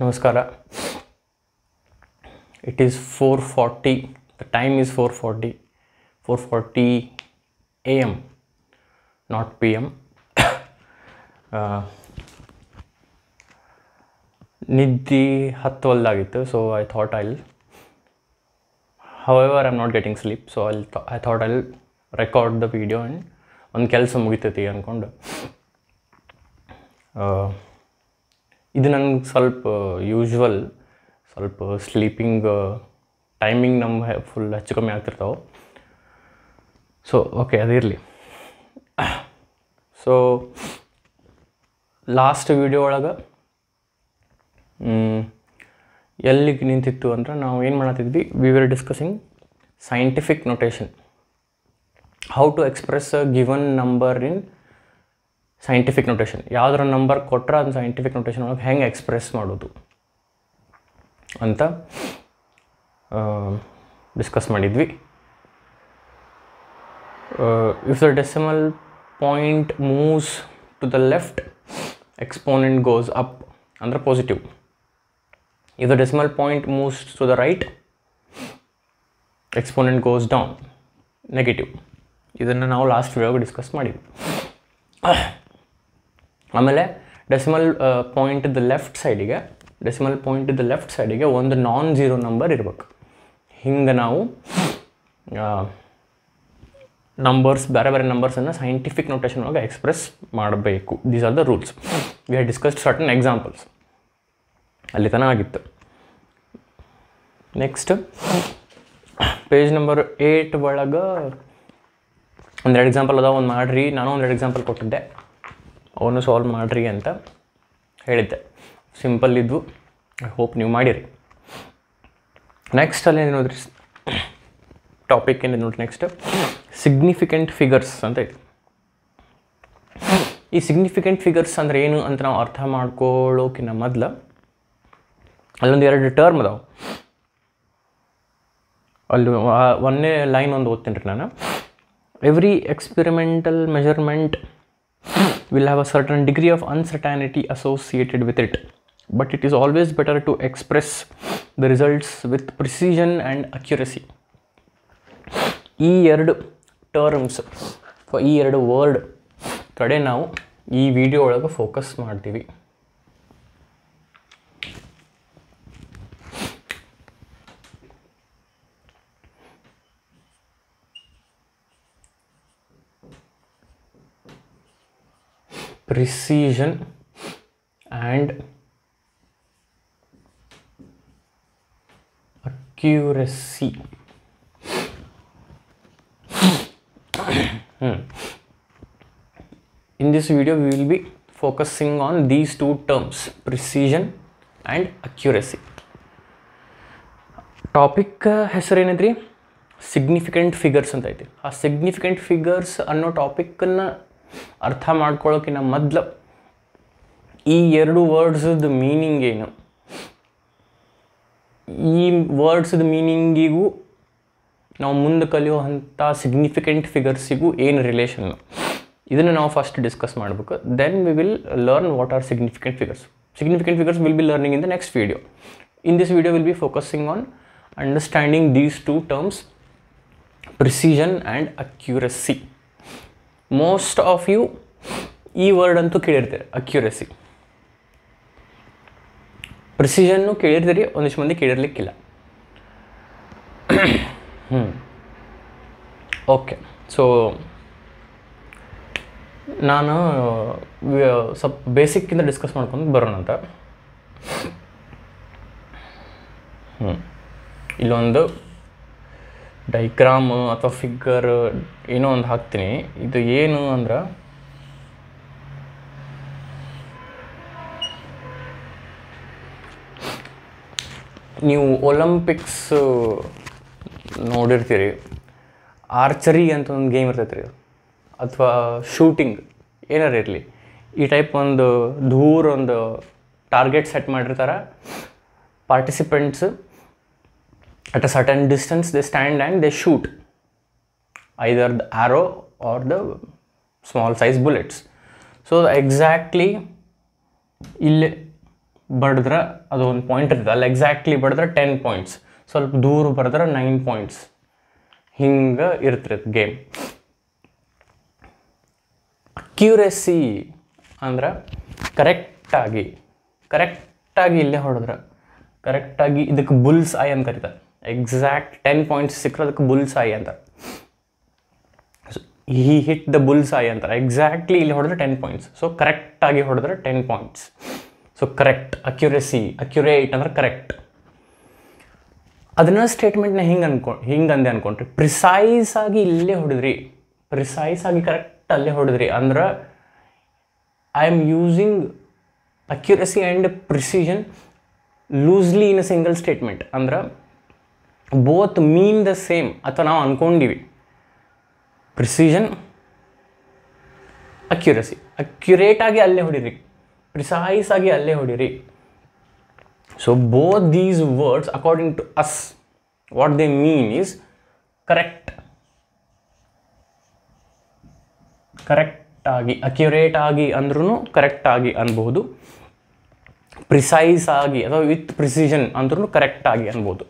ನಮಸ್ಕಾರ. It is four forty the time is four forty four forty A M not P M ನಿದ್ದೆ ಹತ್ತುವಲ್ದಾಗಿತ್ತು so I thought I'll however, i'm not getting sleep, so so th- i thought i'll record the video and ಒಂದು ಕೆಲಸ ಮುಗಿತೈತಿ ಅಂದ್ಕೊಂಡು ಇದು ನನಗೆ ಸ್ವಲ್ಪ usual ಸ್ವಲ್ಪ sleeping timing ನಮ್ಮ full ಹೆಚ್ಚು ಕಮ್ಮಿ ಆಗ್ತಿರ್ತಾವೆ. ಸೊ ಓಕೆ ಅದಿರಲಿ ಸೊ ಲಾಸ್ಟ್ ವಿಡಿಯೋ ಒಳಗೆ ಎಲ್ಲಿಗೆ ನಿಂತಿತ್ತು ಅಂದ್ರೆ ನಾವು ಏನು ಮಾಡತ್ತಿದ್ವಿ we were discussing scientific notation how to express a given number in scientific notation ಯಾವುದರ ನಂಬರ್ ಕೊಟ್ಟರೆ ಅದು ಸೈಂಟಿಫಿಕ್ ನೊಟೇಷನ್ ಒಳಗೆ ಹೆಂಗೆ ಎಕ್ಸ್ಪ್ರೆಸ್ ಮಾಡೋದು? ಅಂತ ಡಿಸ್ಕಸ್ ಮಾಡಿದ್ವಿ. If the decimal point moves to the left exponent goes up ಅಂದ್ರೆ positive if the decimal point moves to the right exponent goes down negative ಇದನ್ನು ನಾವು ಲಾಸ್ಟ್ ವಿಡಿಯೋಗೆ ಡಿಸ್ಕಸ್ ಮಾಡಿದ್ವಿ. ಆಮೇಲೆ ಡೆಸಿಮಲ್ ಪಾಯಿಂಟ್ ಲೆಫ್ಟ್ ಸೈಡಿಗೆ ಡೆಸಿಮಲ್ ಪಾಯಿಂಟ್ ಲೆಫ್ಟ್ ಸೈಡಿಗೆ ಒಂದು non zero number ಇರ್ಬೇಕು. ಹಿಂಗೆ ನಾವು ನಂಬರ್ಸ್ ಬೇರೆ ಬೇರೆ ನಂಬರ್ಸನ್ನು ಸೈಂಟಿಫಿಕ್ ನೊಟೇಷನ್ ಒಳಗೆ ಎಕ್ಸ್ಪ್ರೆಸ್ ಮಾಡಬೇಕು. These are the rules we have discussed certain examples ಅಲ್ಲಿ ತನಕ ಆಗಿತ್ತು. ನೆಕ್ಸ್ಟ್ ಪೇಜ್ ನಂಬರ್ ಏಯ್ಟ್ ಒಳಗೆ ಒಂದೆರಡು ಎಕ್ಸಾಂಪಲ್ ಅದಾವ, ಒಂದು ಮಾಡಿರಿ. ನಾನು ಒಂದೆರಡು ಎಕ್ಸಾಂಪಲ್ ಕೊಟ್ಟಿದ್ದೆ. ಅವನು ಸಾಲ್ವ್ ಮಾಡಿರಿ ಅಂತ ಹೇಳಿದ್ದೆ. ಸಿಂಪಲ್ ಇದ್ವು. ಐ ಹೋಪ್ ನೀವು ಮಾಡಿರಿ. ನೆಕ್ಸ್ಟ್ ಅಲ್ಲಿ ನೋಡ್ರಿ? ಟಾಪಿಕ್ ಏನಿದೆ ನೋಡ್ರಿ ನೆಕ್ಸ್ಟ್ ಸಿಗ್ನಿಫಿಕೆಂಟ್ ಫಿಗರ್ಸ್ ಅಂತ ಇದೆ. ಈ ಸಿಗ್ನಿಫಿಕೆಂಟ್ ಫಿಗರ್ಸ್ ಅಂದ್ರೆ ಏನು ಅಂತ ನಾವು ಅರ್ಥ ಮಾಡ್ಕೊಳ್ಳೋಕಿನ್ನ ಮೊದಲು ಅಲ್ಲೊಂದು ಎರಡು ಟರ್ಮ್ ಅದಾವೆ. ಅಲ್ಲಿ ಒಂದೇ ಲೈನ್ ಒಂದು ಓದ್ತೀನಿ ರೀ ನಾನು. Every experimental measurement will have a certain degree of uncertainty associated with it but it is always better to express the results with precision and accuracy ಈ ಎರಡು ಟರ್ಮ್ಸ್ ಈ ಎರಡು ವರ್ಡ್ ಕಡೆ ನಾವು ಈ ವಿಡಿಯೋ ಒಳಗೆ ಫೋಕಸ್ ಮಾಡ್ತೀವಿ. precision and accuracy. Hmm. In this video, we will be focusing on these two terms precision and accuracy. Topic ಹೆಸರೇನಿದ್ರಿ ಸಿಗ್ನಿಫಿಕೆಂಟ್ ಫಿಗರ್ಸ್ ಅಂತ ಐತಿ ಆ ಸಿಗ್ನಿಫಿಕೆಂಟ್ ಫಿಗರ್ಸ್ ಅನ್ನೋ ಟಾಪಿಕ್ಕನ್ನು ಅರ್ಥ ಮಾಡ್ಕೊಳ್ಳೋಕ್ಕಿಂತ ಮೊದಲು ಈ ಎರಡು ವರ್ಡ್ಸದ ಮೀನಿಂಗ್ ಏನು ಈ ವರ್ಡ್ಸದ ಮೀನಿಂಗಿಗೂ ನಾವು ಮುಂದೆ ಕಲಿಯುವಂಥ ಸಿಗ್ನಿಫಿಕೆಂಟ್ ಫಿಗರ್ಸಿಗೂ ಏನು ರಿಲೇಷನ್ ಇದನ್ನು ನಾವು ಫಸ್ಟ್ ಡಿಸ್ಕಸ್ ಮಾಡಬೇಕು. Then we will learn what are significant figures significant figures will be learning in the next video in this video will be focusing on understanding these two terms precision and accuracy most of you ಈ word ಅಂತೂ ಕೇಳಿರ್ತೀರಿ accuracy ಪ್ರಿಸಿಷನ್ನು ಕೇಳಿರ್ತೀರಿ, ಒಂದಿಷ್ಟು ಮಂದಿ ಕೇಳಿರ್ಲಿಕ್ಕಿಲ್ಲ. ಹ್ಞೂ okay so ನಾನು ಸ್ವಲ್ಪ ಬೇಸಿಕ್ಕಿಂದ discuss ಮಾಡ್ಕೊಂಡು ಬರೋಣ ಅಂತ. ಹ್ಞೂ ಇಲ್ಲೊಂದು ಡೈಗ್ರಾಮ್ ಅಥವಾ ಫಿಗರ್ ಏನೋ ಒಂದು ಹಾಕ್ತೀನಿ. ಇದು ಏನು ಅಂದ್ರೆ? ನೀವು ಒಲಂಪಿಕ್ಸ್ ನೋಡಿರ್ತೀರಿ. ಆರ್ಚರಿ ಅಂತ ಒಂದು ಗೇಮ್ ಇರ್ತೈತೆ ರೀ ಅಥವಾ ಶೂಟಿಂಗ್ ಏನಾರು ಇರಲಿ. ಈ ಟೈಪ್ ಒಂದು ದೂರ ಒಂದು ಟಾರ್ಗೆಟ್ ಸೆಟ್ ಮಾಡಿರ್ತಾರೆ. Participants at a certain distance they stand and they shoot. Either the arrow or the small size bullets. So, exactly ಇಲ್ಲಿ ಬಡಿದ್ರೆ ಅದು ಒಂದು ಪಾಯಿಂಟ್ ಇರ್ತದೆ. ಅಲ್ಲಿ ಎಕ್ಸಾಕ್ಟ್ಲಿ ಬಡಿದ್ರೆ ಟೆನ್ ಪಾಯಿಂಟ್ಸ್ ಸ್ವಲ್ಪ ದೂರ ಬರೆದ್ರೆ ನೈನ್ ಪಾಯಿಂಟ್ಸ್ ಹಿಂಗೆ ಇರ್ತಿರುತ್ತೆ ಗೇಮ್ ಅಕ್ಯುರೆಸಿ ಅಂದ್ರೆ ಕರೆಕ್ಟಾಗಿ ಕರೆಕ್ಟಾಗಿ ಇಲ್ಲೇ ಹೊಡೆದ್ರೆ. ಕರೆಕ್ಟಾಗಿ ಇದಕ್ಕೆ ಬುಲ್ಸ್ ಐ ಅಂತ ಕರೀತಾರೆ. ಎಕ್ಸಾಕ್ಟ್ ಟೆನ್ ಪಾಯಿಂಟ್ಸ್ ಸಿಕ್ಕರೆ ಅದಕ್ಕೆ ಬುಲ್ ಸಾಯಿ ಅಂತ. ಈ ಹಿಟ್ ದ ಬುಲ್ ಸಾಯಿ ಅಂತಾರೆ ಎಕ್ಸಾಕ್ಟ್ಲಿ ಇಲ್ಲಿ ಹೊಡೆದ್ರೆ ಟೆನ್ ಪಾಯಿಂಟ್ಸ್ ಸೊ ಕರೆಕ್ಟಾಗಿ ಹೊಡೆದ್ರೆ ten points so correct accuracy accurate ಅಂದ್ರೆ ಕರೆಕ್ಟ್ ಅದನ್ನ ಸ್ಟೇಟ್ಮೆಂಟ್ನ ಹಿಂಗೆ ಅನ್ಕೊ, ಹಿಂಗೆ ಅಂದೆ ಅನ್ಕೊಂಡ್ರಿ. ಪ್ರಿಸೈಸ್ ಆಗಿ ಇಲ್ಲೇ ಹೊಡೆದ್ರಿ. ಪ್ರಿಸೈಸ್ ಆಗಿ ಕರೆಕ್ಟ್ ಅಲ್ಲೇ ಹೊಡೆದ್ರಿ ಅಂದ್ರೆ I am using accuracy and precision loosely in a single statement ಅಂದ್ರೆ ಬೋತ್ ಮೀನ್ ದ ಸೇಮ್ ಅಥವಾ ನಾವು ಅಂದ್ಕೊಂಡಿವಿ ಪ್ರಿಸಿಷನ್ ಅಕ್ಯುರಸಿ ಅಕ್ಯುರೇಟ್ ಆಗಿ ಅಲ್ಲೇ ಹೊಡಿರಿ. ಪ್ರಿಸೈಸ್ ಆಗಿ ಅಲ್ಲೇ ಹೊಡಿರಿ. So both these words according to us what they mean is correct ಕರೆಕ್ಟಾಗಿ accurate ಆಗಿ ಅಂದ್ರೂ ಕರೆಕ್ಟಾಗಿ ಅನ್ಬೋದು. ಪ್ರಿಸೈಸ್ ಆಗಿ, ಅಥವಾ ವಿತ್ ಪ್ರಿಸಿಷನ್ ಅಂದ್ರೂ ಕರೆಕ್ಟಾಗಿ ಅನ್ಬೋದು.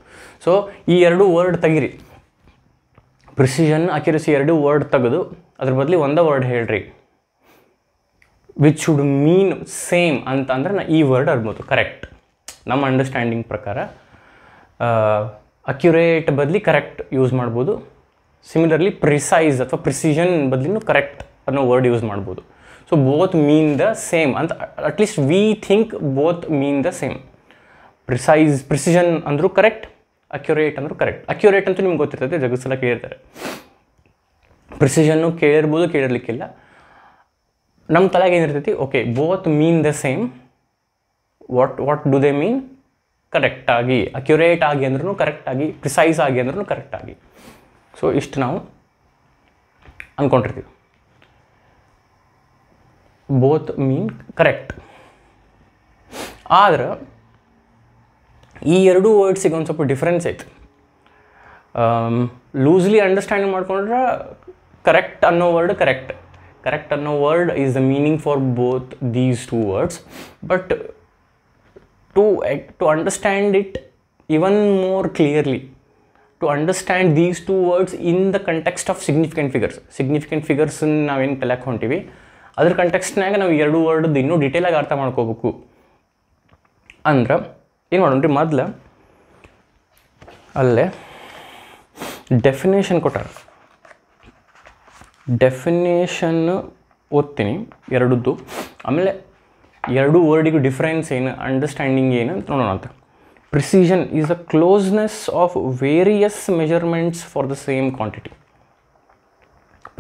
ಸೊ ಈ ಎರಡು ವರ್ಡ್ ತೆಗಿರಿ. ಪ್ರಿಸಿಷನ್ ಅಕ್ಯುರಸಿ ಎರಡು ವರ್ಡ್ ತೆಗೆದು, ಅದ್ರ ಬದಲಿ ಒಂದೇ ವರ್ಡ್ ಹೇಳ್ರಿ. ವಿಚ್ ಶುಡ್ ಮೀನ್ ಸೇಮ್ ಅಂತ ಅಂದರೆ ನಾ ಈ ವರ್ಡ್ ಅರ್ಬೋದು ಕರೆಕ್ಟ್ ನಮ್ಮ ಅಂಡರ್ಸ್ಟ್ಯಾಂಡಿಂಗ್ ಪ್ರಕಾರ ಅಕ್ಯುರೇಟ್ ಬದಲಿ ಕರೆಕ್ಟ್ ಯೂಸ್ ಮಾಡ್ಬೋದು. ಸಿಮಿಲರ್ಲಿ ಪ್ರಿಸೈಸ್ ಅಥವಾ ಪ್ರಿಸಿಷನ್ ಬದಲಿನೂ ಕರೆಕ್ಟ್ ಅನ್ನೋ ವರ್ಡ್ ಯೂಸ್ ಮಾಡ್ಬೋದು. So both mean the same ಅಂತ at least we think both mean the same precise precision ಅಂದರೂ ಕರೆಕ್ಟ್ ಅಕ್ಯುರೇಟ್ ಅಂದರೂ ಕರೆಕ್ಟ್ ಅಕ್ಯುರೇಟ್ ಅಂತೂ ನಿಮ್ಗೆ ಗೊತ್ತಿರ್ತದೆ ಜಗತ್ಸಲ ಕೇಳಿರ್ತಾರೆ. ಪ್ರಿಸಿಷನ್ನು ಕೇಳಿರ್ಬೋದು, ಕೇಳಿರ್ಲಿಕ್ಕಿಲ್ಲ. ನಮ್ಮ ತಲೆಗೆ ಏನಿರ್ತೈತಿ? Okay both mean the same what what do they mean ಕರೆಕ್ಟಾಗಿ ಅಕ್ಯುರೇಟ್ ಆಗಿ ಅಂದ್ರೂ ಕರೆಕ್ಟಾಗಿ ಪ್ರಿಸೈಸ್ ಆಗಿ ಅಂದ್ರೂ ಕರೆಕ್ಟಾಗಿ ಸೊ ಇಷ್ಟು ನಾವು ಅಂದ್ಕೊಂಡಿರ್ತೀವಿ ಬೋತ್ ಮೀನ್ ಕರೆಕ್ಟ್ ಆದ್ರೆ ಈ ಎರಡು ವರ್ಡ್ಸಿಗೆ ಒಂದು ಸ್ವಲ್ಪ ಡಿಫ್ರೆನ್ಸ್ ಐತೆ ಲೂಸ್ಲಿ ಅಂಡರ್ಸ್ಟ್ಯಾಂಡ್ ಮಾಡ್ಕೊಂಡ್ರೆ ಕರೆಕ್ಟ್ ಅನ್ನೋ ವರ್ಡ್ ಕರೆಕ್ಟ್ ಕರೆಕ್ಟ್ ಅನ್ನೋ word is the meaning for both these two words but to to understand it even more clearly to understand these two words in the context of significant figures significant ಫಿಗರ್ಸನ್ನ ನಾವೇನು ಕಲಿಯಕ್ಕೆ ಹೊಂಟೀವಿ ಅದ್ರ ಕಂಟೆಕ್ಸ್ಟ್ನಾಗ ನಾವು ಎರಡು ವರ್ಡ್ದು ಇನ್ನೂ ಡೀಟೇಲಾಗಿ ಅರ್ಥ ಮಾಡ್ಕೋಬೇಕು. ಅಂದ್ರೆ ಏನು ಮಾಡೋಣ್ರಿ ಮೊದಲು ಅಲ್ಲೇ ಡೆಫಿನೇಷನ್ ಕೊಟ್ಟಾರ. ಡೆಫಿನೇಷನ್ ಓದ್ತೀನಿ, ಎರಡದ್ದು. ಆಮೇಲೆ ಎರಡು ವರ್ಡಿಗೂ ಡಿಫ್ರೆನ್ಸ್ ಏನು ಅಂಡರ್ಸ್ಟ್ಯಾಂಡಿಂಗ್ ಏನು ಅಂತ ನೋಡೋಣ ಅಂತ. Precision is the closeness of various measurements for the same quantity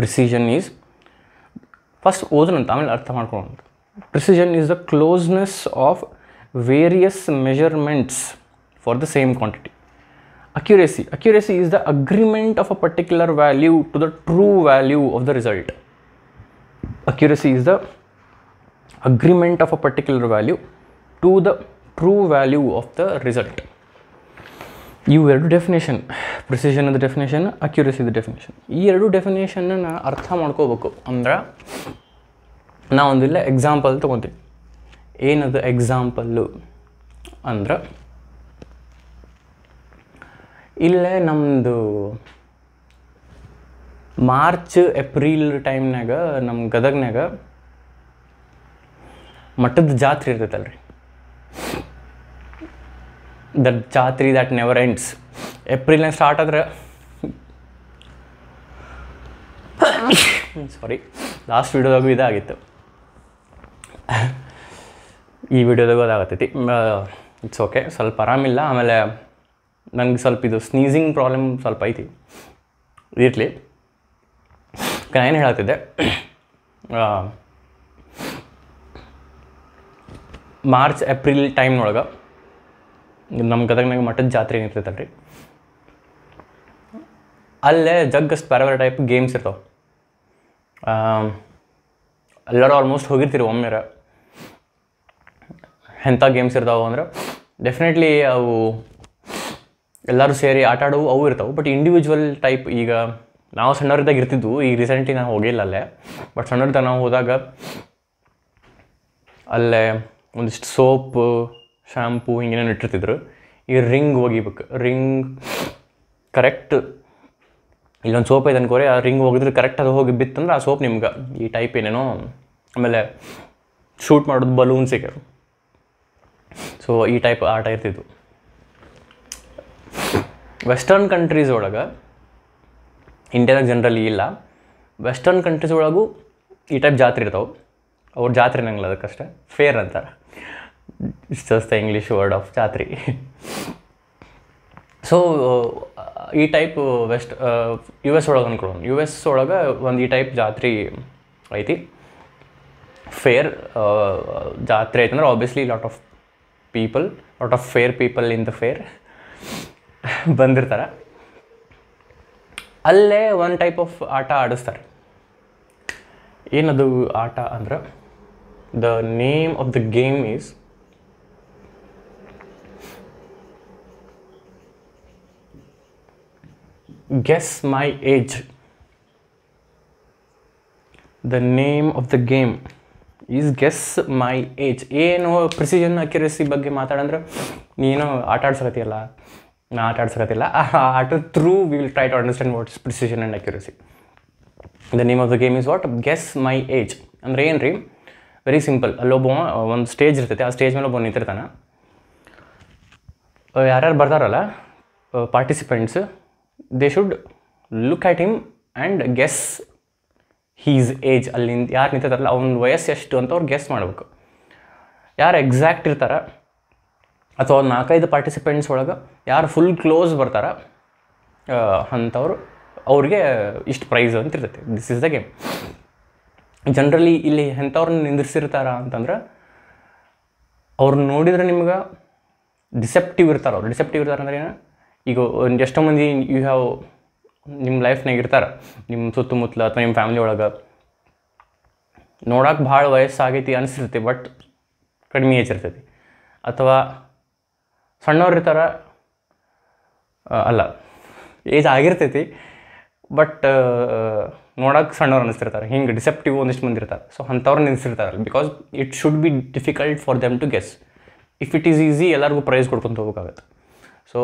precision is first ಓದೋಣಂತ ಆಮೇಲೆ ಅರ್ಥ ಮಾಡ್ಕೊಳ್ಳೋಣ precision is the closeness of various measurements for the same quantity. accuracy accuracy is the agreement of a particular value to the true value of the result accuracy is the agreement of a particular value to the true value of the result ಇವು ಎರಡು definition precision ಅದ definition accuracy the definition ಈ ಎರಡು ಡೆಫಿನೇಷನ್ನ ಅರ್ಥ ಮಾಡ್ಕೋಬೇಕು ಅಂದ್ರೆ ನಾ ಒಂದಿಲ್ಲ ಎಕ್ಸಾಂಪಲ್ ತೊಗೊತೀವಿ ಏನದು ಎಕ್ಸಾಂಪಲ್ಲು ಅಂದ್ರೆ, ಇಲ್ಲೇ ನಮ್ಮದು ಮಾರ್ಚ್ ಏಪ್ರಿಲ್ ಟೈಮ್ನಾಗ ನಮ್ಮ ಗದಗ್ನಾಗ ಮಠದ ಜಾತ್ರೆ ಇರ್ತೈತಲ್ರಿ. ದಟ್ ಜಾತ್ರೆ ದಟ್ ನೆವರ್ ಎಂಡ್ಸ್ ಏಪ್ರಿಲ್ನಾಗ ಸ್ಟಾರ್ಟ್ ಆದ್ರೆ ಸಾರಿ ಲಾಸ್ಟ್ ವಿಡಿಯೋದಾಗೂ ಇದಾಗಿತ್ತು. ಈ ವಿಡಿಯೋದಾಗ ಅದಾಗತ್ತೈತಿ ಇಟ್ಸ್ ಓಕೆ ಸ್ವಲ್ಪ ಆರಾಮಿಲ್ಲ, ಆಮೇಲೆ ನನಗೆ ಸ್ವಲ್ಪ ಇದು ಸ್ನೀಸಿಂಗ್ ಪ್ರಾಬ್ಲಮ್ ಸ್ವಲ್ಪ ಐತಿ. ಇರಲಿ ಏನು ಹೇಳತ್ತಿದ್ದೆ ಮಾರ್ಚ್ ಏಪ್ರಿಲ್ ಟೈಮ್ನೊಳಗೆ ನಮ್ಮ ಗದಗನಾಗ ಮಠದ ಜಾತ್ರೆ ಏನಿರ್ತೈತಲ್ಲ ರೀ ಅಲ್ಲೇ ಜಗ್ಗಷ್ಟು ಬೇರೆ ಟೈಪ್ ಗೇಮ್ಸ್ ಇರ್ತಾವೆ. ಎಲ್ಲರೂ ಆಲ್ಮೋಸ್ಟ್ ಹೋಗಿರ್ತೀರಿ ಒಮ್ಮೆರ. ಎಂಥ ಗೇಮ್ಸ್ ಇರ್ತಾವೆ ಅಂದ್ರೆ ಡೆಫಿನೆಟ್ಲಿ ಅವು ಎಲ್ಲರೂ ಸೇರಿ ಆಟ ಆಡೋವು ಅವು ಇರ್ತಾವೆ. ಬಟ್ ಇಂಡಿವಿಜುವಲ್ ಟೈಪ್ ಈಗ ನಾವು ಸಣ್ಣವರಿದ್ದಾಗ ಇರ್ತಿದ್ವು, ಈಗ ರೀಸೆಂಟ್ಲಿ ನಾನು ಹೋಗಿಲ್ಲ ಅಲ್ಲೇ. ಬಟ್ ಸಣ್ಣವ್ರಿದ್ದಾಗ ನಾವು ಹೋದಾಗ ಅಲ್ಲೇ ಒಂದಿಷ್ಟು ಸೋಪ್ ಶ್ಯಾಂಪು ಹಿಂಗೇನೇನು ಇಟ್ಟಿರ್ತಿದ್ರು. ಈ ರಿಂಗ್ ಒಗಿಬೇಕು. ರಿಂಗ್ ಕರೆಕ್ಟ್ ಇಲ್ಲೊಂದು ಸೋಪ್ ಐತೆ ಅನ್ಕೋರಿ ಆ ರಿಂಗ್ ಹೋಗಿದ್ರೆ ಕರೆಕ್ಟ್ ಅದು ಹೋಗಿ ಬಿತ್ತಂದ್ರೆ ಆ ಸೋಪ್ ನಿಮ್ಗೆ. ಈ ಟೈಪ್ ಏನೇನೋ ಆಮೇಲೆ ಶೂಟ್ ಮಾಡೋದು ಬಲೂನ್ಸಿಗೆ ಸೊ ಈ ಟೈಪ್ ಆಟ ಇರ್ತಿತ್ತು. ವೆಸ್ಟರ್ನ್ ಕಂಟ್ರೀಸ್ ಒಳಗೆ ಇಂಡಿಯಾದಾಗ ಜನರಲಿ ಇಲ್ಲ. ವೆಸ್ಟರ್ನ್ ಕಂಟ್ರೀಸ್ ಒಳಗೂ ಈ ಟೈಪ್ ಜಾತ್ರೆ ಇರ್ತಾವೆ. ಅವ್ರ ಜಾತ್ರೆ ನಂಗಿಲ್ಲ ಅದಕ್ಕಷ್ಟೇ. ಫೇರ್ ಅಂತಾರೆ. It's just the English word of ಜಾತ್ರೆ. ಸೊ ಈ ಟೈಪ್ ವೆಸ್ಟ್ ಯು ಎಸ್ ಒಳಗೆ ಅಂದ್ಕೊಳ್ಳೋಣ ಯು ಎಸ್ ಒಳಗೆ ಒಂದು ಈ ಟೈಪ್ ಜಾತ್ರೆ ಐತಿ. ಫೇರ್ ಜಾತ್ರೆ ಐತಂದ್ರೆ obviously lot of people lot of fair people in the fair ಬಂದಿರ್ತಾರೆ. ಅಲ್ಲೇ ಒಂದು ಟೈಪ್ ಆಫ್ ಆಟ ಆಡಿಸ್ತಾರೆ. ಏನದು ಆಟ ಅಂದ್ರೆ the name of the game is guess my age the name of the game is guess my age ಏನು precision accuracy ಬಗ್ಗೆ ಮಾತಾಡಂದ್ರೆ, ನೀನು ಆಟ ಆಡ್ಸಕತ್ತಿಯಲ್ಲ? ನಾ ಆಟ ಆಡ್ಸಕತ್ತಿಲ್ಲ. ಆಟ through we will try to understand what's precision and accuracy the name of the game is what guess my age ಅಂದ್ರೆ ಏನು ರೀ ವೆರಿ ಸಿಂಪಲ್ ಅಲ್ಲೊಬ್ಬ ಒಂದು ಸ್ಟೇಜ್ ಇರ್ತೈತೆ. ಆ ಸ್ಟೇಜ್ ಮೇಲೆ ಒಬ್ಬ ನಿಂತಿರ್ತಾನೆ. ಯಾರ್ಯಾರು ಬರ್ತಾರಲ್ಲ participants they should look at him and guess his age ಅಲ್ಲಿಂದ, ಯಾರು ನಿಂತಿರ್ತಾರಲ್ಲ, ಅವ್ನ ವಯಸ್ಸು ಎಷ್ಟು ಅಂತ ಅವ್ರು ಗೆಸ್ ಮಾಡಬೇಕು. ಯಾರು ಎಕ್ಸಾಕ್ಟ್ ಇರ್ತಾರೆ, ಅಥವಾ ನಾಲ್ಕೈದು ಪಾರ್ಟಿಸಿಪೆಂಟ್ಸ್ ಒಳಗೆ ಯಾರು ಫುಲ್ ಕ್ಲೋಸ್ ಬರ್ತಾರೆ ಅಂಥವ್ರು ಅವ್ರಿಗೆ ಇಷ್ಟು ಪ್ರೈಸ್ ಅಂತ ಇರ್ತೈತೆ. This is the game generally ಇಲ್ಲಿ ಎಂಥವ್ರನ್ನ ನಿಂದಿರ್ಸಿರ್ತಾರ ಅಂತಂದ್ರೆ ಅವ್ರನ್ನ ನೋಡಿದರೆ ನಿಮ್ಗೆ ಡಿಸೆಪ್ಟಿವ್ ಇರ್ತಾರೆ ಅವ್ರು. ಡಿಸೆಪ್ಟಿವ್ ಇರ್ತಾರೆ ಅಂದ್ರೆ ಏನು? ಈಗ ಎಷ್ಟೋ ಮಂದಿ ಯು ಹ್ಯಾವ್ ನಿಮ್ಮ ಲೈಫ್ನಾಗ ಇರ್ತಾರೆ. ನಿಮ್ಮ ಸುತ್ತಮುತ್ತಲ ಅಥವಾ ನಿಮ್ಮ ಫ್ಯಾಮಿಲಿ ಒಳಗೆ. ನೋಡೋಕೆ ಭಾಳ ವಯಸ್ಸಾಗೈತಿ ಅನಿಸಿರ್ತೈತಿ ಬಟ್ ಕಡಿಮೆ ಏಜ್ ಇರ್ತೈತಿ. ಅಥವಾ ಸಣ್ಣವ್ರು ಇರ್ತಾರೆ ಅಲ್ಲ ಏಜ್ ಆಗಿರ್ತೈತಿ ಬಟ್ ನೋಡೋಕೆ ಸಣ್ಣವ್ರು ಅನಿಸ್ತಿರ್ತಾರೆ. ಹಿಂಗೆ ಡಿಸೆಪ್ಟಿವ್ ಒಂದಿಷ್ಟು ಮಂದಿ ಇರ್ತಾರೆ. ಸೊ ಅಂಥವ್ರು ನಿಲ್ಲಿಸಿರ್ತಾರೆ because it should be difficult for them to guess if it is easy ಎಲ್ಲರಿಗೂ ಪ್ರೈಸ್ ಕೊಡ್ಕೊಂತ ಹೋಗ್ಬೇಕಾಗತ್ತೆ. ಸೊ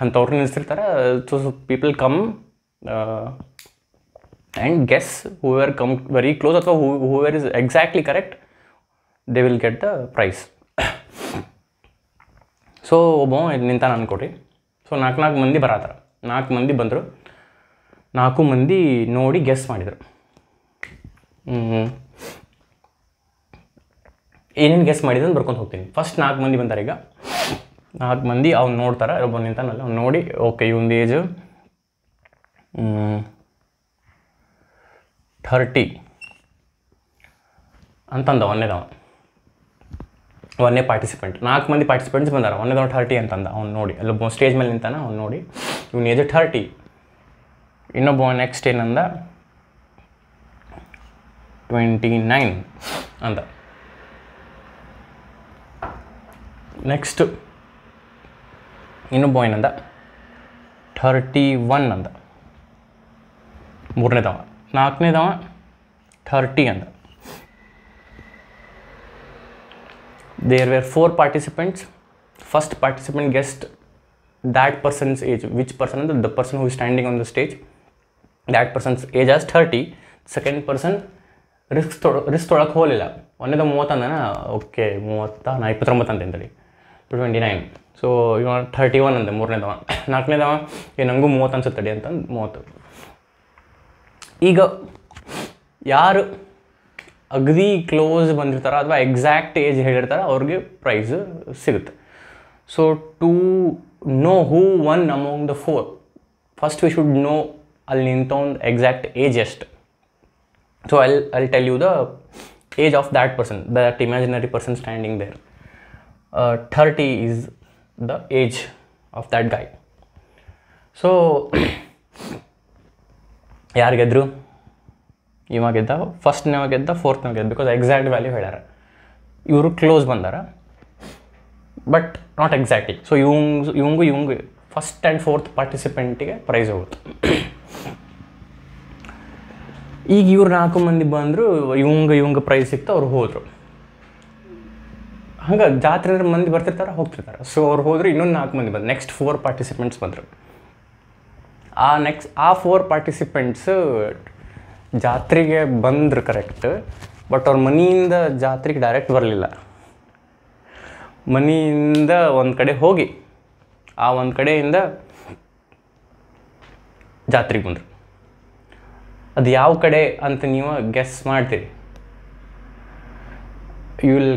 ಅಂಥವ್ರು ನಿಲ್ಲಿಸಿರ್ತಾರೆ so people come and guess whoever come very close ಅಥವಾ who whoever is exactly correct they will get the prize so ಒಬ್ಬ ನಾನು ಕೊಡಿ. So ನಾಲ್ಕು ನಾಲ್ಕು ಮಂದಿ ಬರತ್ತಾರ. ನಾಲ್ಕು ಮಂದಿ ಬಂದರು. ನಾಲ್ಕು ಮಂದಿ ನೋಡಿ ಗೆಸ್ ಮಾಡಿದರು. ಏನೇನು ಗೆಸ್ ಮಾಡಿದ್ರು ಬರ್ಕೊಂಡು ಹೋಗ್ತೀನಿ. ಫಸ್ಟ್ ನಾಲ್ಕು ಮಂದಿ ಬಂದಾರೆ ಈಗ. ನಾಲ್ಕು ಮಂದಿ ಅವ್ನು ನೋಡ್ತಾರೆ ಒಬ್ಬ ನಿಂತಾನಲ್ಲ, ಅವ್ನು ನೋಡಿ ಓಕೆ ಇವಂದು ಏಜು ಥರ್ಟಿ ಅಂತಂದ ಒಂದೇದವ ಒಂದೇ ಪಾರ್ಟಿಸಿಪೆಂಟ್ ನಾಲ್ಕು ಮಂದಿ ಪಾರ್ಟಿಸಿಪೆಂಟ್ಸ್ ಬಂದಾರ ಒಂದೇದವ ಥರ್ಟಿ ಅಂತಂದ ಅವ್ನು ನೋಡಿ. ಅಲ್ಲೊಬ್ಬ ಸ್ಟೇಜ್ ಮೇಲೆ ನಿಂತಾನ, ಅವ್ನು ನೋಡಿ, ಇವ್ನ ಏಜ್ ಥರ್ಟಿ ಇನ್ನೊಬ್ಬ ನೆಕ್ಸ್ಟ್ ಏನಂದ ಟ್ವೆಂಟಿ ನೈನ್ ಅಂದ ನೆಕ್ಸ್ಟ್ ಇನ್ನೊಬ್ಬ ಏನಂದ? ಥರ್ಟಿ ಒನ್ ಅಂದ ಮೂರನೇದವ ನಾಲ್ಕನೇದವ ಥರ್ಟಿ ಅಂದ. There were four participants first participant guessed that person's age which person ಅಂದ್ರೆ the person who standing on the stage that person's age as thirty second person risk ತೊಳ risk ತೊಳಕ್ಕೆ ಹೋಗಲಿಲ್ಲ. ಒಂದೇದ ಮೂವತ್ತಂದನ? Okay ಮೂವತ್ತ, ನಾ ಇಪ್ಪತ್ತೊಂಬತ್ತು ಅಂತ ಟು ಟ್ವೆಂಟಿ ನೈನ್ ಸೊ ಇವ ಥರ್ಟಿ ಒನ್ ಅಂದೆ ಮೂರನೇದವ ನಾಲ್ಕನೇದವ ಏ ನನಗೂ ಮೂವತ್ತು ಅನ್ಸುತ್ತಡಿ ಅಂತಂದು ಮೂವತ್ತು. ಈಗ ಯಾರು ಅಗದಿ ಕ್ಲೋಸ್ ಬಂದಿರ್ತಾರ ಅಥವಾ ಎಕ್ಸಾಕ್ಟ್ ಏಜ್ ಹೇಳಿರ್ತಾರ ಅವ್ರಿಗೆ ಪ್ರೈಸ್ ಸಿಗುತ್ತೆ. So to know who one among the four first we should know ಅಲ್ಲಿ ನಿಂತೊಂದು ಎಕ್ಸಾಕ್ಟ್ ಏಜ್ ಎಷ್ಟು. So I I tell you the age of that person that imaginary person standing there thirty is the age of that guy. So ಯಾರು ಗೆದ್ದರು ಇವ ಗೆದ್ದ ಫಸ್ಟ್ನವ ಗೆದ್ದ ಫೋರ್ತ್ನವ ಗೆದ್ದ because exact value ಹೇಳ್ಯಾರ. ಇವರು ಕ್ಲೋಸ್ ಬಂದಾರ ಬಟ್ ನಾಟ್ ಎಕ್ಸಾಕ್ಟ್ಲಿ ಸೊ ಇವಂಗ್, ಇವಂಗು ಇವಂಗು ಫಸ್ಟ್ ಆ್ಯಂಡ್ ಫೋರ್ತ್ ಪಾರ್ಟಿಸಿಪೆಂಟಿಗೆ ಪ್ರೈಸ್ ಹೋಗುತ್ತೆ. ಈಗ ಇವ್ರು ನಾಲ್ಕು ಮಂದಿ ಬಂದರು, ಇವಂಗ ಇವಂಗ ಪ್ರೈಸ್ ಸಿಕ್ತು, ಅವ್ರು ಹೋದರು. ಹಂಗೆ ಜಾತ್ರೆ ಮಂದಿ ಬರ್ತಿರ್ತಾರೆ, ಹೋಗ್ತಿರ್ತಾರೆ. ಸೊ ಅವ್ರು ಹೋದ್ರೆ, ಇನ್ನೊಂದು ನಾಲ್ಕು ಮಂದಿ ಬಂದು ನೆಕ್ಸ್ಟ್ ಫೋರ್ ಪಾರ್ಟಿಸಿಪೆಂಟ್ಸ್ ಬಂದರು. ಆ ನೆಕ್ಸ್ಟ್ ಆ ಫೋರ್ ಪಾರ್ಟಿಸಿಪೆಂಟ್ಸ್ ಜಾತ್ರೆಗೆ ಬಂದ್ರು ಕರೆಕ್ಟ್ ಬಟ್ ಅವ್ರ ಮನೆಯಿಂದ ಜಾತ್ರೆಗೆ ಡೈರೆಕ್ಟ್ ಬರಲಿಲ್ಲ. ಮನೆಯಿಂದ ಒಂದು ಕಡೆ ಹೋಗಿ, ಆ ಒಂದು ಕಡೆಯಿಂದ ಜಾತ್ರೆಗೆ ಬಂದರು. ಅದು ಯಾವ ಕಡೆ ಅಂತ ನೀವು ಗೆಸ್ ಮಾಡ್ತೀರಿ? You will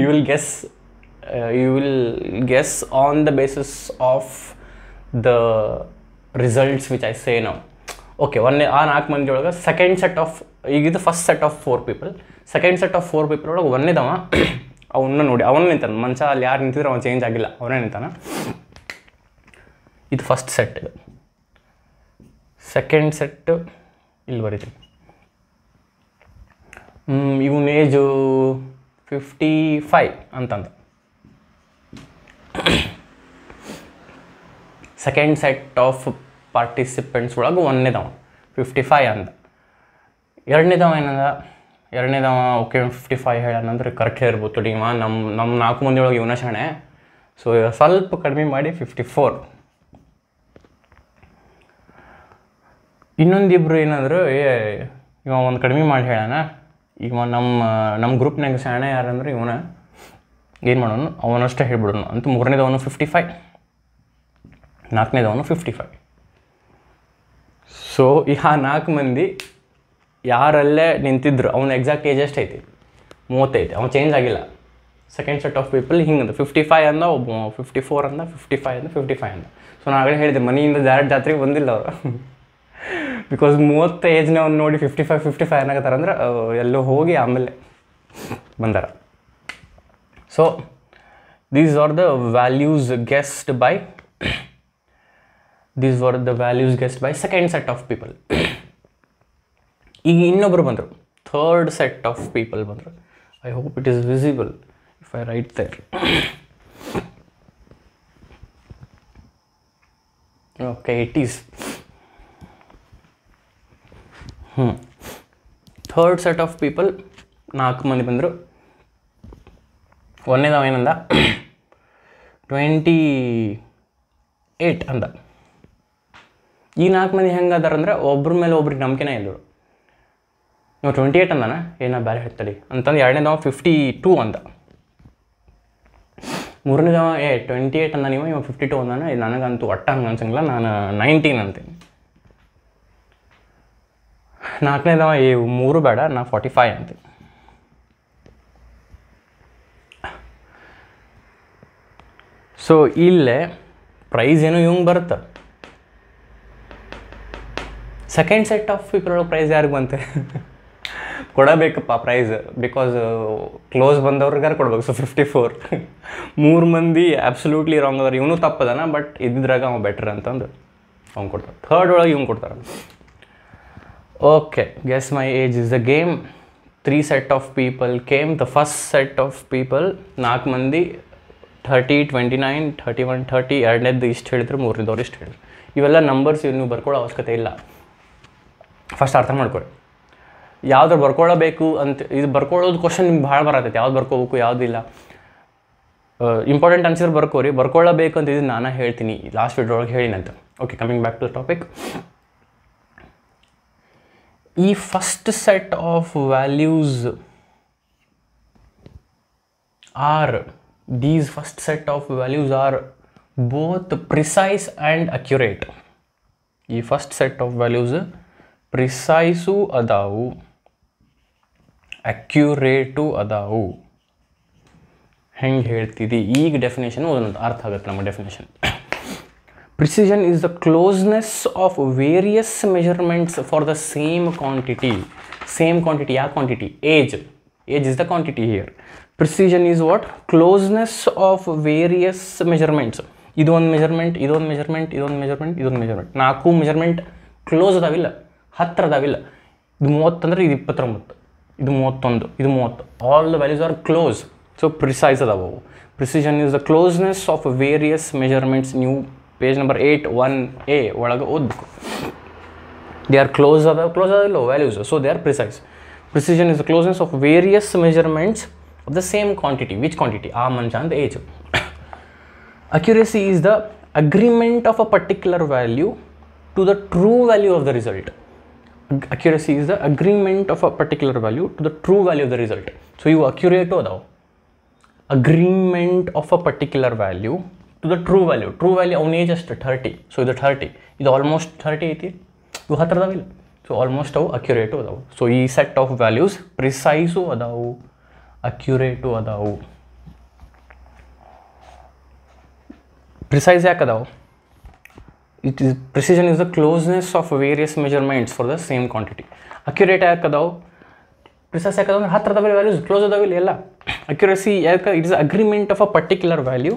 you will guess you will guess on the basis of the results which I say now. Okay ಒಂದೇ ಆ ನಾಲ್ಕು ಮಂದಿ ಒಳಗೆ ಸೆಕೆಂಡ್ ಸೆಟ್ ಆಫ್ ಈಗ ಇದು first set of four people second set of four people ಒಳಗೆ ಒಂದೇದವ ಅವನ್ನ ನೋಡಿ, ಅವನು ನಿಂತಾನ. ಮನುಷ್ಯ ಅಲ್ಲಿ ಯಾರು ನಿಂತಿದ್ರೆ ಅವ್ನು ಚೇಂಜ್ ಆಗಿಲ್ಲ. ಅವನೇ ನಿಂತಾನ. ಇದು ಫಸ್ಟ್ ಸೆಟ್ ಇದು. ಸೆಕೆಂಡ್ ಸೆಟ್ ಇಲ್ಲಿ ಬರೀತೀವಿ ಇವನ್ ಏಜು ಫಿಫ್ಟಿ ಫೈವ್ ಅಂತಂದ. ಸೆಕೆಂಡ್ ಸೆಟ್ ಆಫ್ ಪಾರ್ಟಿಸಿಪೆಂಟ್ಸ್ ಒಳಗೆ ಒಂದನೇದವ ಫಿಫ್ಟಿ ಫೈವ್ ಅಂದ. ಎರಡನೇದವ ಏನಂದ? ಎರಡನೇದವ ಓಕೆ ಫಿಫ್ಟಿ ಫೈವ್ ಹೇಳಂದ್ರೆ ಕರೆಕ್ಟ್ ಇರ್ಬೋದು ತಡಿ ನಮ್ಮ ನಮ್ಮ ನಾಲ್ಕು ಮಂದಿ ಒಳಗೆ ಇವನ ಶಾಣೆ. ಸೊ ಸ್ವಲ್ಪ ಕಡಿಮೆ ಮಾಡಿ ಫಿಫ್ಟಿ ಫೋರ್ ಇನ್ನೊಂದಿಬ್ರು ಏನಂದ್ರು, ಏ, ಇವ ಒಂದು ಕಡಿಮೆ ಮಾಡಿ ಹೇಳೋಣ. ಇವ ನಮ್ಮ ನಮ್ಮ ಗ್ರೂಪ್ನಾಗ ಶಾಣೆ ಯಾರಂದ್ರೆ ಇವನ. ಏನು ಮಾಡೋನು? ಅವನಷ್ಟೇ ಹೇಳ್ಬಿಡೋನು. ಅಂತ ಮೂರನೇದವನು ಫಿಫ್ಟಿ ಫೈವ್ ನಾಲ್ಕನೇದವನು ಫಿಫ್ಟಿ ಫೈವ್ ಸೊ ಈ ಆ ನಾಲ್ಕು ಮಂದಿ ಯಾರಲ್ಲೇ ನಿಂತಿದ್ರು, ಅವ್ನ ಎಕ್ಸಾಕ್ಟ್ ಏಜ್ ಎಷ್ಟು ಐತಿ? ಮೂವತ್ತೈತಿ. ಅವ್ನು ಚೇಂಜ್ ಆಗಿಲ್ಲ. ಸೆಕೆಂಡ್ ಸೆಟ್ ಆಫ್ ಪೀಪಲ್ ಹಿಂಗೆ ಫಿಫ್ಟಿ ಫೈವ್ ಅಂದ ಒಬ್ಬ ಫಿಫ್ಟಿ ಫೋರ್ ಅಂದ ಫಿಫ್ಟಿ ಫೈವ್ ಅಂದ ಫಿಫ್ಟಿ ಫೈವ್ ಅಂದ. ಸೊ ನಾನು ಆಗಲೇ ಹೇಳಿದೆ, ಮನೆಯಿಂದ ಡೈರೆಕ್ಟ್ ಜಾತ್ರೆಗೆ ಬಂದಿಲ್ಲ ಅವರು. ಬಿಕಾಸ್ ಮೂವತ್ತು ಏಜ್ನವ್ನು ನೋಡಿ ಫಿಫ್ಟಿ ಫೈವ್ ಫಿಫ್ಟಿ ಫೈವ್ ಏನಾಗತ್ತಾರ ಅಂದ್ರೆ ಎಲ್ಲೋ ಹೋಗಿ ಆಮೇಲೆ ಬಂದಾರ. So these are the values guessed by these are the values guessed by second set of people ಈಗ ಇನ್ನೊಬ್ಬರು ಬಂದರು. ಥರ್ಡ್ ಸೆಟ್ ಆಫ್ ಪೀಪಲ್ ಬಂದರು. I hope it is visible if I write there okay it is hmm third set of people ನಾಲ್ಕು ಮಂದಿ ಬಂದರು. ಒಂದೇದವ ಏನಂದ? Twenty eight ಅಂದ. ಈ ನಾಲ್ಕು ಮಂದಿ ಹೆಂಗೆ ಅದಾರಂದ್ರೆ ಒಬ್ರ ಮೇಲೆ ಒಬ್ರಿಗೆ ನಂಬಿಕೆನೇ ಇಲ್ಲರು ನೀವು ಟ್ವೆಂಟಿ ಏಯ್ಟ್ ಅಂದಾನ? ಏನ ಬೇರೆ ಹೇಳ್ತಡಿ ಅಂತಂದು ಎರಡನೇದವ ಫಿಫ್ಟಿ ಟೂ ಅಂದ. ಮೂರನೇದವ ಏ ಟ್ವೆಂಟಿ ಏಯ್ಟ್ ಅಂದ ನೀವು ಇವ ಫಿಫ್ಟಿ ಟೂ ಅಂದಾನ ನನಗಂತೂ ಒಟ್ಟ ಹಂಗೆ ಅನ್ಸಂಗಿಲ್ಲ. ನಾನು ನೈನ್ಟೀನ್ ಅಂತೀನಿ ನಾಲ್ಕನೇದವ ಈ ಮೂರು ಬೇಡ, ನಾ ಫಾರ್ಟಿ ಫೈವ್ ಅಂತ. ಸೊ ಇಲ್ಲೇ ಪ್ರೈಸ್ ಏನು ಇವಂಗೆ ಬರುತ್ತೆ. ಸೆಕೆಂಡ್ ಸೆಟ್ ಆಫ್ ಒಳಗೆ ಪ್ರೈಸ್ ಯಾರಿಗೆ ಬಂತೆ? ಕೊಡಬೇಕಪ್ಪ ಪ್ರೈಸ್ ಬಿಕಾಸ್ ಕ್ಲೋಸ್ ಬಂದವ್ರಿಗಾರು ಕೊಡ್ಬೇಕು? ಸೊ ಫಿಫ್ಟಿ ಫೋರ್ ಮೂರು ಮಂದಿ ಆಬ್ಸಲ್ಯೂಟ್ಲಿ ರಾಂಗ್ ಅದಾರ. ಇವನು ತಪ್ಪದಾನ ಬಟ್ ಇದ್ದಿದ್ರಾಗ ಅವ್ನು ಬೆಟ್ರ್ ಅಂತಂದು ಅವ್ನು ಕೊಡ್ತಾರೆ ಥರ್ಡ್ ಒಳಗೆ ಇವ್ನು ಕೊಡ್ತಾರೆ. Okay guess my age is the game three set of people came the first set of people ನಾಲ್ಕು ಮಂದಿ thirty twenty nine thirty one thirty ಎರಡನೇದು ಇಷ್ಟು ಹೇಳಿದ್ರು, ಮೂರನೇದವ್ರು ಇಷ್ಟು ಹೇಳಿದ್ರು. ಇವೆಲ್ಲ ನಂಬರ್ಸ್ ನೀವು ಬರ್ಕೊಳ್ಳೋ ಅವಶ್ಯಕತೆ ಇಲ್ಲ. ಫಸ್ಟ್ ಅರ್ಥ ಮಾಡ್ಕೊಳ್ಳಿ. ಯಾವ್ದು ಬರ್ಕೊಳ್ಳಬೇಕು ಅಂತ, ಇದು ಬರ್ಕೊಳ್ಳೋದು ಕ್ವಶನ್ ನಿಮ್ಗೆ ಭಾಳ ಬರತೈತೆ. ಯಾವ್ದು ಬರ್ಕೋಬೇಕು ಯಾವುದಿಲ್ಲ ಇಂಪಾರ್ಟೆಂಟ್ ಆನ್ಸರ್ ಬರ್ಕೋರಿ. ಬರ್ಕೊಳ್ಳಬೇಕು ಅಂತ ಇದು ನಾನು ಹೇಳ್ತೀನಿ. ಲಾಸ್ಟ್ ವಿಡಿಯೋ ಒಳಗೆ ಹೇಳಿನಂತ. Okay coming back to topic ಈ first set of values are these first set of values are both precise and accurate ಈ first set of values precise ಅದಾವು ಅಕ್ಯುರೇಟು ಅದಾವು. ಹೆಂಗೆ ಹೇಳ್ತಿದ್ದಿ ಈಗ ಡೆಫಿನೇಷನ್ ಒಂದೊಂದು ಅರ್ಥ ಆಗುತ್ತೆ ನಮ್ಮ definition precision is the closeness of various measurements for the same quantity same quantity ಯಾವ quantity age age is the quantity here precision is what closeness of various measurements ಇದೊಂದು ಮೆಜರ್ಮೆಂಟ್ ಇದೊಂದು ಮೆಜರ್ಮೆಂಟ್ ಇದೊಂದು measurement ಇದೊಂದು measurement ನಾಲ್ಕು measurement close ಅದಾವಿಲ್ಲ. ಹತ್ತಿರ ಅದಾವಿಲ್ಲ. ಇದು ಮೂವತ್ತಂದ್ರೆ ಇದು ಇಪ್ಪತ್ತೊಂಬತ್ತು. ಇದು ಮೂವತ್ತೊಂದು, ಇದು ಮೂವತ್ತು. All the values are close so precise ಅದಾವು ಅವು. Precision is the closeness of various measurements ನೀವು page number eight one A ಒಳಗೆ ಓದಬೇಕು ದೇ ಆರ್ ಕ್ಲೋಸ್ ಅದ ಕ್ಲೋಸ್ ಅದಿಲ್ಲ values so they are precise precision is the closeness of various measurements of the same quantity which quantity ಆ ಮಂಚ ಅಂತ age accuracy is the agreement of a particular value to the true value of the result Ac- accuracy is the agreement of a particular value to the true value of the result so ಇವು accurate ಅದಾವೆ agreement of a particular value to the true value. True value ಅವನ age ಅಷ್ಟು thirty so ಇದು thirty ಇದು almost thirty ಐತಿ ಇವು ಹತ್ರದಾವಿಲ್ಲ so almost ಅವು ಅಕ್ಯುರೇಟು ಅದಾವು. ಸೊ ಈ ಸೆಟ್ ಆಫ್ ವ್ಯಾಲ್ಯೂಸ್ ಪ್ರಿಸೈಸು ಅದಾವು. ಅಕ್ಯುರೇಟು ಅದಾವು. ಪ್ರಿಸೈಸ್ ಯಾಕೆ ಅದಾವು? It is precision is the closeness of various measurements for the same quantity accurate ಯಾಕೆ ಅದಾವು? ಪ್ರಿಸೈಸ್ ಯಾಕೆ ಅದಾವೆ ಹತ್ರ ಅದಾವೆ ವ್ಯಾಲ್ಯೂಸ್ ಕ್ಲೋಸ್ ಅದಾವಿಲ್ಲ ಎಲ್ಲ. ಅಕ್ಯುರಸಿ ಯಾಕೆ it is agreement of a particular value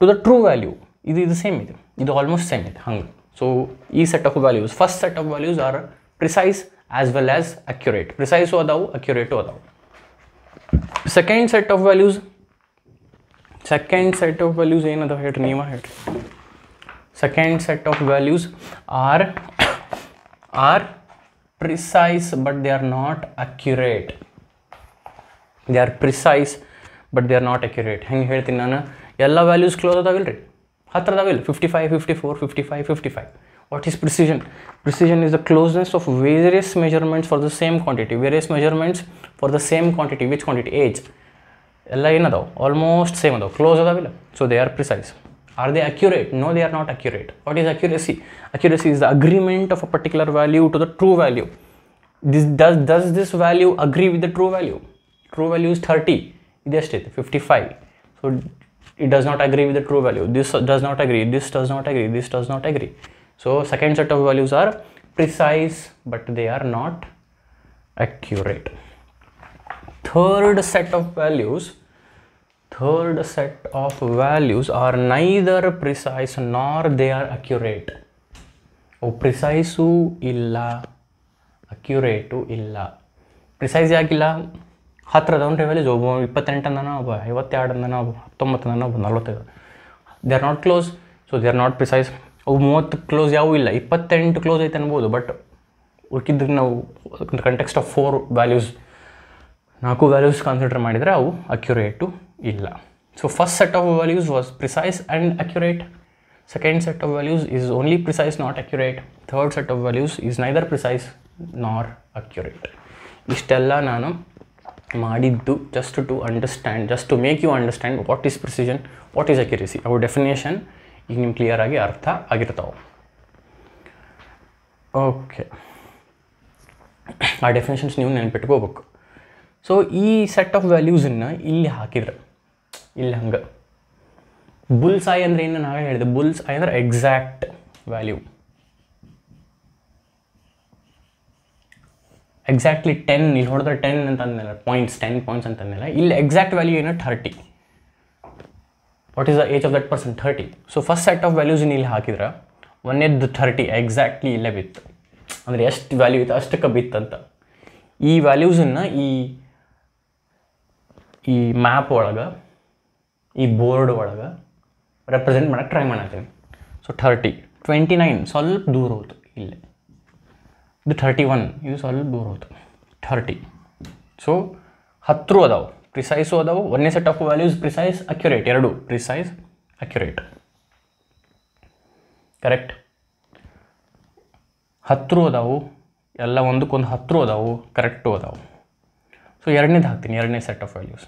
to the true value ಇದು ಇದು ಸೇಮ್ ಇದೆ ಇದು ಆಲ್ಮೋಸ್ಟ್ ಸೇಮ್ ಇದೆ ಹಂಗೆ ಸೊ ಈ set of values first set of values are precise as well as accurate precise ಅದಾವು ಅಕ್ಯುರೇಟು ಅದಾವು second set of values second set of values ಏನದಾವ ಹೇಳ್ರಿ ನೀವ ಹೇಳ್ರಿ. Second set of values are are precise but they are not accurate they are precise but they are not accurate ಹೆಂಗೆ ಹೇಳ್ತೀನಿ ನಾನು? ಎಲ್ಲ ವ್ಯಾಲ್ಯೂಸ್ ಕ್ಲೋಸ್ ಅದಾವಿಲ್ಲ ರೀ ಹತ್ರ ಅದಾವಿಲ್ಲ fifty five fifty four fifty five fifty five what is precision precision is the closeness of various measurements for the same quantity various measurements for the same quantity which quantity age ಎಲ್ಲ ಏನದಾವೆ almost same ಅದಾವೆ close ಅದಾವಿಲ್ಲ so they are precise are they accurate no they are not accurate what is accuracy accuracy is the agreement of a particular value to the true value this does does this value agree with the true value true value is thirty ಇದೆಷ್ಟೈತೆ fifty five so it does not agree with the true value this does not agree this does not agree this does not agree so second set of values are precise but they are not accurate third set of values third set of values are neither precise nor they are accurate ಅವು precise ಇಲ್ಲ accurate ಇಲ್ಲ precise ಯಾಕಿಲ್ಲ ಹತ್ರದವನ್ರಿ values ಒಬ್ಬ ಇಪ್ಪತ್ತೆಂಟನ ಒಬ್ಬ ಐವತ್ತೆರಡನ ಒಬ್ಬ ಹತ್ತೊಂಬತ್ತನ ಒಬ್ಬ, ನಲ್ವತ್ತೈದು. They are not close so they are not precise ಅವು ಮೂವತ್ತು ಕ್ಲೋಸ್ ಯಾವೂ ಇಲ್ಲ. ಇಪ್ಪತ್ತೆಂಟು ಕ್ಲೋಸ್ ಐತೆ ಅನ್ಬೋದು ಬಟ್ ಉಳ್ಕಿದ್ರೆ ನಾವು ಕಂಟೆಕ್ಸ್ಟ್ ಆಫ್ ಫೋರ್ ವ್ಯಾಲ್ಯೂಸ್ ನಾಲ್ಕು ವ್ಯಾಲ್ಯೂಸ್ ಕನ್ಸಿಡರ್ ಮಾಡಿದರೆ ಅವು ಅಕ್ಯುರೇಟು ಇಲ್ಲ. So first set of values was precise and accurate second set of values is only precise not accurate third set of values is neither precise nor accurate ಇಷ್ಟೆಲ್ಲ ನಾನು ಮಾಡಿದ್ದು just to understand just to make you understand what is precision what is accuracy ಅವು definition ಈಗ ನಿಮ್ಗೆ ಕ್ಲಿಯರಾಗಿ ಅರ್ಥ ಆಗಿರ್ತಾವೆ. Okay ಆ ಡೆಫಿನೇಷನ್ಸ್ ನೀವು ನೆನ್ಪಿಟ್ಕೋಬೇಕು ಸೊ ಈ ಸೆಟ್ ಆಫ್ ವ್ಯಾಲ್ಯೂಸನ್ನು ಇಲ್ಲಿ ಹಾಕಿದ್ರೆ, ಇಲ್ಲಿ ಹಂಗೆ. ಬುಲ್ಸ್ ಐ ಅಂದರೆ ಏನು ನಾವೇ ಹೇಳಿದೆ ಬುಲ್ಸ್ ಐ ಅಂದ್ರೆ ಎಕ್ಸಾಕ್ಟ್ ವ್ಯಾಲ್ಯೂ ಎಕ್ಸಾಕ್ಟ್ಲಿ ಟೆನ್ ಇಲ್ಲಿ ಹೊಡೆದ್ರೆ ಟೆನ್ ಅಂತ ಪಾಯಿಂಟ್ಸ್ ಟೆನ್ ಪಾಯಿಂಟ್ಸ್ ಅಂತ ಇಲ್ಲಿ ಎಕ್ಸಾಕ್ಟ್ ವ್ಯಾಲ್ಯೂ ಏನೋ? Thirty what is the age of that person thirty so first set of values ಇಲ್ಲಿ ಹಾಕಿದ್ರೆ ಎದ್ ಥರ್ಟಿ ಎಕ್ಸಾಕ್ಟ್ಲಿ ಇಲ್ಲೇ ಬಿತ್ತು. ಅಂದರೆ ಎಷ್ಟು ವ್ಯಾಲ್ಯೂ ಇತ್ತು, ಅಷ್ಟಕ್ಕೆ ಬಿತ್ತಂತ. ಈ ವ್ಯಾಲ್ಯೂಸನ್ನು ಈ ಈ ಮ್ಯಾಪ್ ಒಳಗೆ, ಈ ಬೋರ್ಡ್ ಒಳಗೆ ರೆಪ್ರೆಸೆಂಟ್ ಮಾಡೋಕ್ಕೆ ಟ್ರೈ ಮಾಡತ್ತೀನಿ ಸೊ ಥರ್ಟಿ ಟ್ವೆಂಟಿ ನೈನ್ ಸ್ವಲ್ಪ ದೂರ ಹೋಯ್ತು, ಇಲ್ಲೇ. ಇದು ಥರ್ಟಿ ಒನ್ ಇದು ಸ್ವಲ್ಪ ದೂರ ಥರ್ಟಿ ಸೊ ಹತ್ತು ಅದಾವೆ. ಪ್ರಿಸೈಸು ಅದಾವೆ. ಒಂದೇ set of values precise accurate ಎರಡು. ಪ್ರಿಸೈಸ್ ಅಕ್ಯುರೇಟ್ ಕರೆಕ್ಟ್ ಹತ್ತು ಅದಾವು. ಎಲ್ಲ ಒಂದಕ್ಕೊಂದು ಹತ್ತು ಅದಾವು. ಕರೆಕ್ಟು ಅದಾವು. ಸೊ ಎರಡನೇದು ಹಾಕ್ತೀನಿ. ಎರಡನೇ ಸೆಟ್ ಆಫ್ ವ್ಯಾಲ್ಯೂಸ್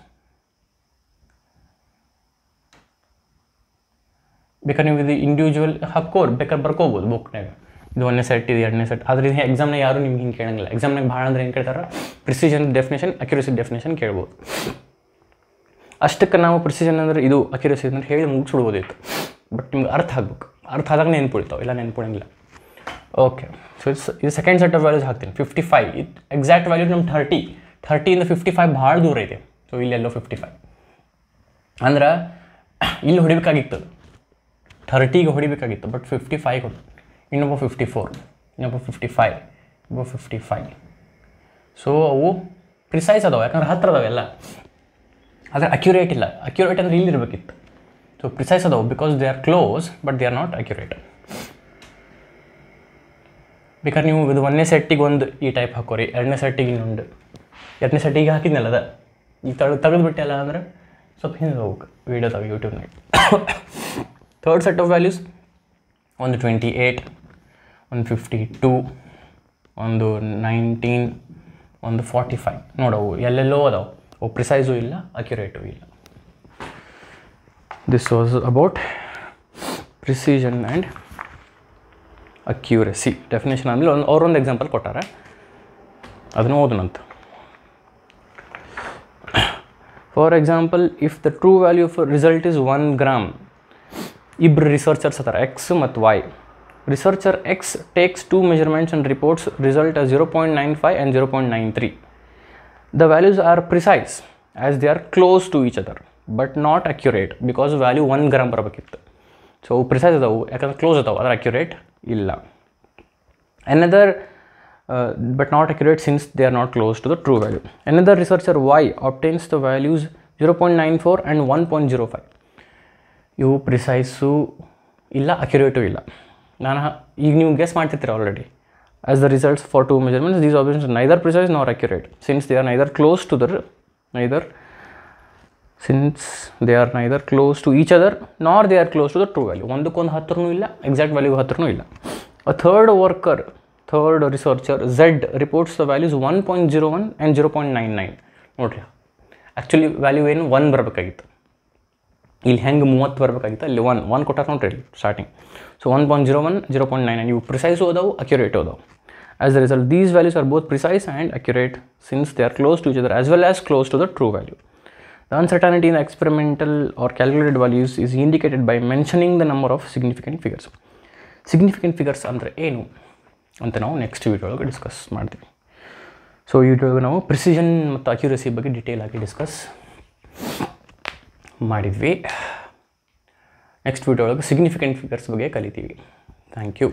ಬೇಕಾದ್ರೆ ನೀವು ಇದು ಇಂಡಿವಿಜುವಲ್ ಹಾಕೋರು ಬೇಕಾದ್ರೆ ಬರ್ಕೋಬೋದು ಬುಕ್ನಾಗ ಇದು ಒಂದನೇ ಸೆಟ್ ಇದು ಎರಡನೇ ಸೆಟ್ ಆದರೆ ಇದು ಎಕ್ಸಾಮ್ನ ಯಾರು ನಿಮ್ಗೆ ಹಿಂಗೆ ಕೇಳಂಗಿಲ್ಲ. ಎಕ್ಸಾಮ್ನಾಗ ಭಾಳ ಅಂದ್ರೆ ಏನು ಕೇಳ್ತಾರೆ? ಪ್ರಿಸಿಷನ್ ಡೆಫಿನೇಷನ್ ಅಕ್ಯುರಸಿ ಡೆಫಿನೇಷನ್ ಕೇಳ್ಬೋದು. ಅಷ್ಟಕ್ಕೆ ನಾವು ಪ್ರಿಸಿಷನ್ ಅಂದ್ರೆ ಇದು ಅಕ್ಯುರಸಿ ಅಂದ್ರೆ ಹೇಳಿ ಮುಗಿಸ್ಬಿಡ್ಬೋದಿತ್ತು. ಬಟ್ ನಿಮ್ಗೆ ಅರ್ಥ ಆಗ್ಬೇಕು. ಅರ್ಥ ಆದಾಗ ನೆನ್ಪುಳಿತಾವೆ ಇಲ್ಲ ನೆನ್ಪುಳಂಗಿಲ್ಲ ಓಕೆ ಸೊ ಇಟ್ಸ್ ಇದು ಸೆಕೆಂಡ್ ಸೆಟ್ ಆಫ್ ವ್ಯಾಲ್ಯೂಸ್ ಹಾಕ್ತೀನಿ. ಫಿಫ್ಟಿ ಫೈವ್ ಇದು ಎಕ್ಸಾಕ್ಟ್ ವ್ಯಾಲ್ಯೂ ನಮ್ಮ ಥರ್ಟಿ ಥರ್ಟಿಯಿಂದ ಫಿಫ್ಟಿ ಫೈವ್ ಭಾಳ ದೂರ ಇದೆ. ಸೊ ಇಲ್ಲೆಲ್ಲೋ ಫಿಫ್ಟಿ ಫೈವ್ ಅಂದ್ರೆ, ಇಲ್ಲಿ ಹೊಡಿಬೇಕಾಗಿತ್ತು. ಥರ್ಟಿಗೆ ಹೊಡಿಬೇಕಾಗಿತ್ತು. ಬಟ್ ಫಿಫ್ಟಿ ಫೈವ್ ಹೊತ್ತು ಇನ್ನೊಬ್ಬ ಫಿಫ್ಟಿ ಫೋರ್ ಇನ್ನೊಬ್ಬ ಫಿಫ್ಟಿ ಫೈವ್ ಇನ್ನೊಬ್ಬ ಫಿಫ್ಟಿ ಫೈವ್ ಸೊ ಅವು ಪ್ರಿಸೈಸ್ ಅದಾವೆ, ಯಾಕಂದ್ರೆ ಹತ್ರ ಅದಾವೆಲ್ಲ ಆದರೆ ಅಕ್ಯುರೇಟ್ ಇಲ್ಲ. ಅಕ್ಯುರೇಟ್ ಅಂದರೆ ಇಲ್ಲಿರಬೇಕಿತ್ತು. ಸೊ ಪ್ರಿಸೈಸ್ ಅದಾವೆ because they are close but they are not accurate ಬೇಕಾದ್ರೆ ನೀವು ಇದು ಒಂದನೇ ಸೆಟ್ಟಿಗೆ ಒಂದು ಈ ಟೈಪ್ ಹಾಕೋರಿ, ಎರಡನೇ ಸೆಟ್ಟಿಗೆ ಇನ್ನೊಂದು. ಎರಡನೇ ಸೆಟ್ಟಿಗೆ ಹಾಕಿದ್ನಲ್ಲ ಅದ? ಈಗ ತಳ ತೆಗೆದುಬಿಟ್ಟಲ್ಲ ಅಂದ್ರೆ ಸ್ವಲ್ಪ ಹಿಂದೆ ಹೋಗ್ಬೇಕು. ವೀಡಿಯೋದಾಗ ಯೂಟ್ಯೂಬ್ನಾಗ ಥರ್ಡ್ ಸೆಟ್ ಆಫ್ ವ್ಯಾಲ್ಯೂಸ್ ಒಂದು ಟ್ವೆಂಟಿ ಏಯ್ಟ್ ಒಂದು ಫಿಫ್ಟಿ ಟೂ ಒಂದು ನೈನ್ಟೀನ್, ಒಂದು ಫಾರ್ಟಿ ಫೈವ್. ನೋಡವು ಎಲ್ಲೆಲ್ಲೋ ಅದಾವು. ಅವು ಪ್ರಿಸೈಸು ಇಲ್ಲ, ಅಕ್ಯುರೇಟು ಇಲ್ಲ. This was about precision and accuracy definition ಆದಮೇಲೆ ಒಂದು ಅವ್ರೊಂದು ಎಕ್ಸಾಂಪಲ್ ಕೊಟ್ಟಾರೆ. ಅದನ್ನು ಓದನಂತ for example if the true value of result is one gram ಇಬ್ಬರು ರಿಸರ್ಚರ್ಸ್ ಅದಾರ ಎಕ್ಸ್ ಮತ್ತು Y researcher X takes two measurements and reports result zero point nine five and zero point nine three the values are precise as they are close to each other but not accurate because value 1 gram ಬರಬೇಕಿತ್ತು so precise ಅದಾವು ಯಾಕಂದ್ರೆ close ಅದಾವು ಅದ್ರ accurate ಇಲ್ಲ another but not accurate since they are not close to the true value another researcher Y obtains the values zero point nine four and one point zero five ಇವು ಪ್ರಿಸೈಸು ಇಲ್ಲ accurate ಇಲ್ಲ ನಾನು ಈಗ ನೀವು guess ಮಾಡ್ತಿರ್ತೀರ already as the results for two measurement these options neither precise nor accurate since they are neither close to their neither since they are neither close to each other nor they are close to the true value ಒಂದಕ್ಕೊಂದು ಹತ್ರನು ಇಲ್ಲ exact value ಹತ್ರನು ಇಲ್ಲ. A third worker third researcher Z reports the values one point zero one and zero point nine nine ನೋಡ್ರಿ actually value ಏನು one ಬರಬೇಕಾಗಿತ್ತು. ಇಲ್ಲಿ ಹೆಂಗೆ ಮೂವತ್ತು ಬರಬೇಕಾಗಿತ್ತು, ಅಲ್ಲಿ ಒನ್ ಒನ್ ಕೊಟ್ಟಾರ ನೋಡ್ರಿ starting so one point zero one zero point nine ಇವು ಪ್ರಿಸೈಸ್ ಓದವು accurate ಓದವು as the result these values are both precise and accurate since they are close to each other as well as close to the true value the uncertainty in experimental or calculated values is indicated by mentioning the number of significant figures significant figures ಅಂದರೆ ಏನು ಅಂತ ನಾವು next video ಒಳಗೆ discuss ಮಾಡ್ತೀವಿ. So ಈ ವಿಡಿಯೋಗೆ ನಾವು precision ಮತ್ತು ಅಕ್ಯುರಸಿ ಬಗ್ಗೆ ಡೀಟೇಲ್ ಆಗಿ ಡಿಸ್ಕಸ್ ಮಾಡಿದ್ವಿ. ನೆಕ್ಸ್ಟ್ ವಿಡಿಯೋ ಒಳಗೆ ಸಿಗ್ನಿಫಿಕೆಂಟ್ ಫಿಗರ್ಸ್ ಬಗ್ಗೆ ಕಲಿತೀವಿ. Thank you